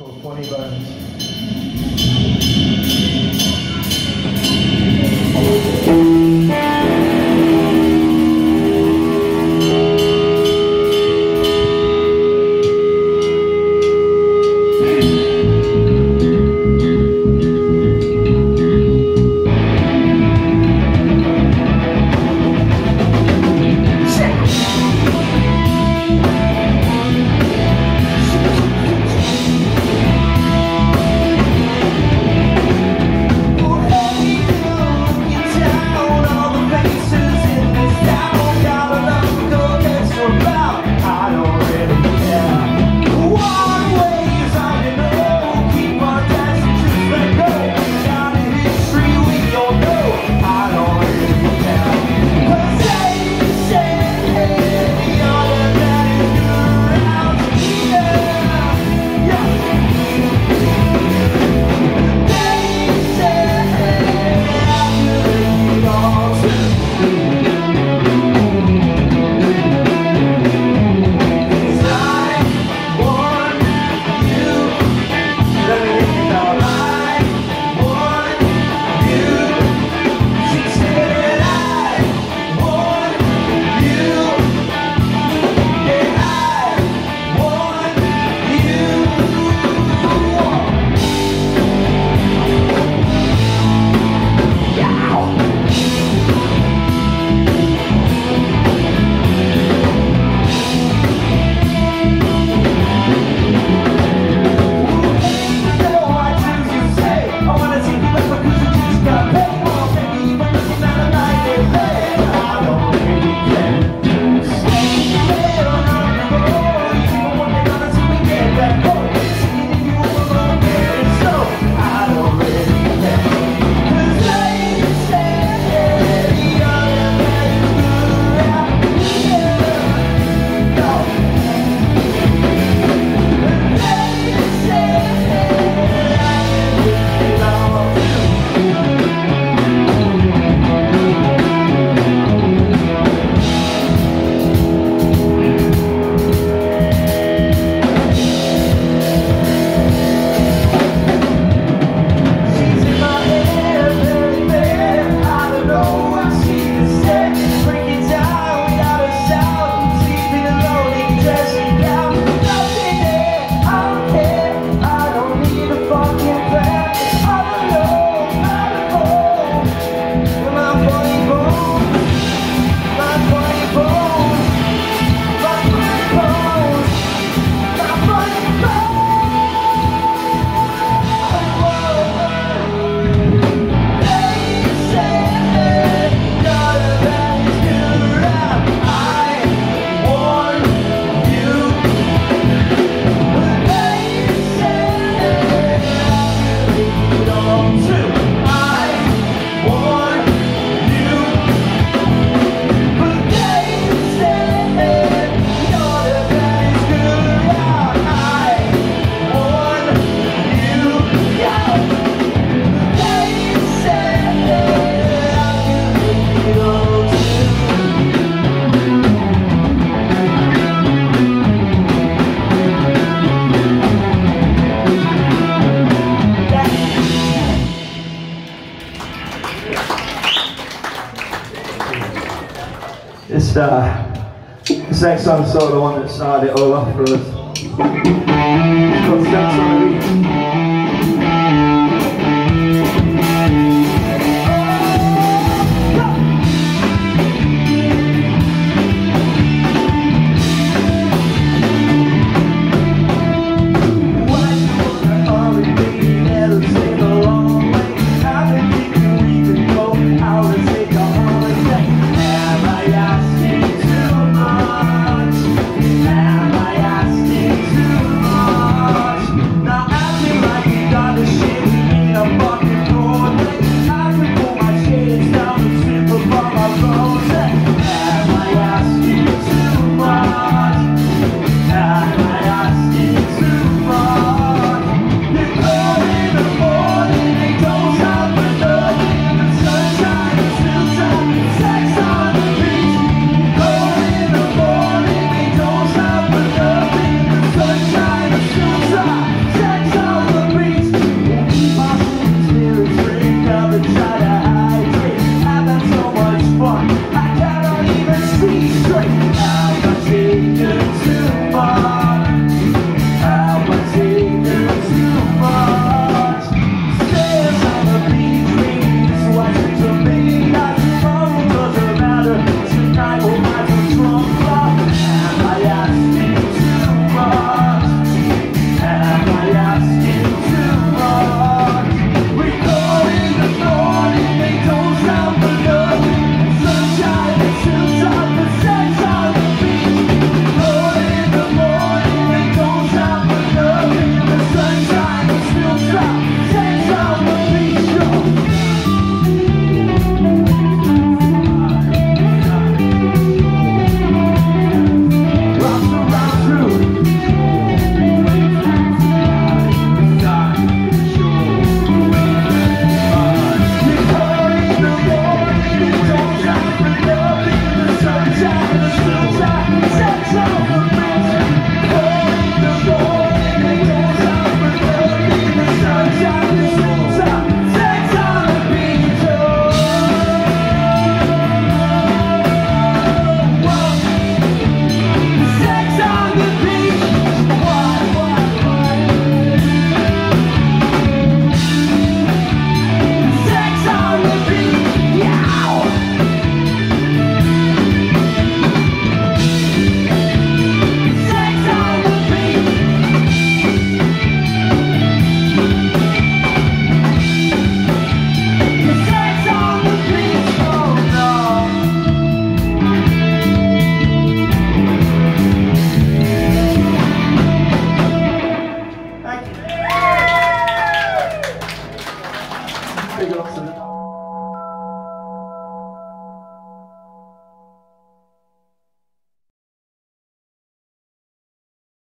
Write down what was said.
called Funny Bones. This, uh, this next song's sort of the one that started it all off for us.